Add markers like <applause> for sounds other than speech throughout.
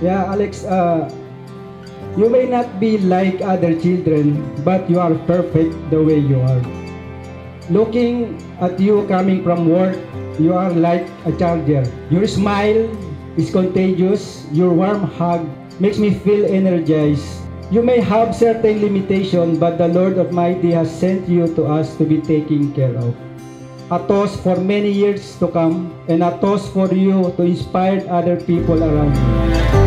Yeah, Alex, uh, you may not be like other children, but you are perfect the way you are. Looking at you coming from work, you are like a charger. Your smile is contagious. Your warm hug makes me feel energized. You may have certain limitation, but the Lord Almighty has sent you to us to be taken care of. A toast for many years to come, and a toast for you to inspire other people around you.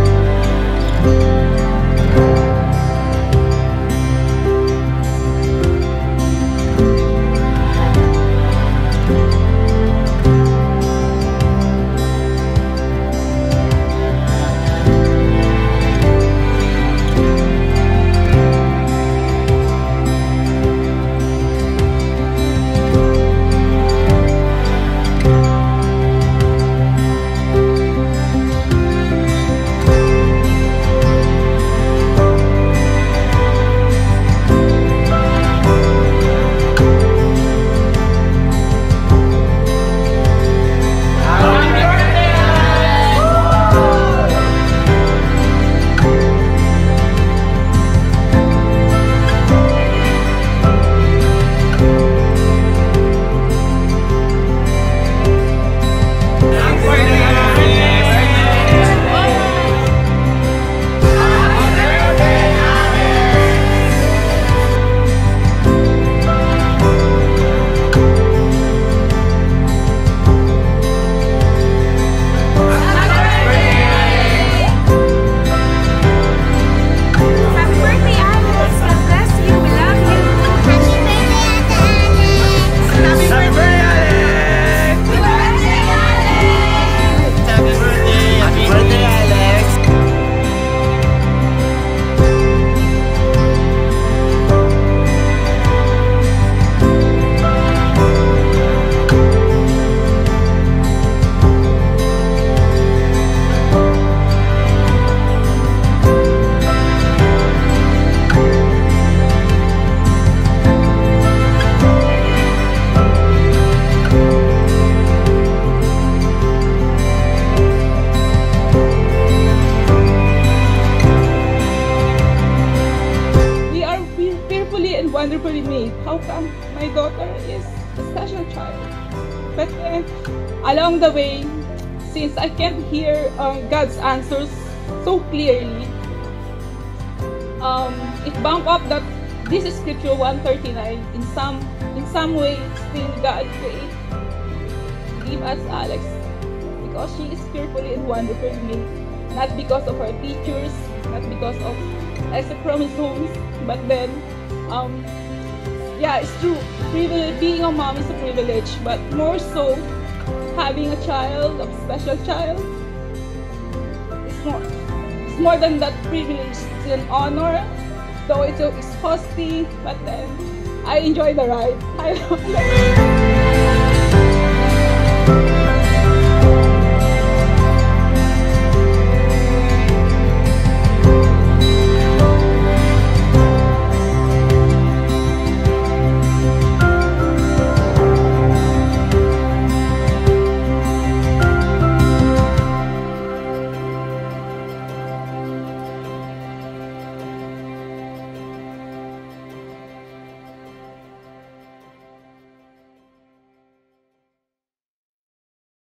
Wonderfully made. How come my daughter is a special child? But then, along the way, since I can't hear um, God's answers so clearly, um, it bumped up that this is scripture 139 in some in some way still God create give us Alex because she is fearfully and wonderfully made not because of her teachers not because of extra chromosomes but then um yeah it's true. Being a mom is a privilege but more so having a child a special child it's more it's more than that privilege. It's an honor though it's exhausting but then I enjoy the ride. <laughs> I love it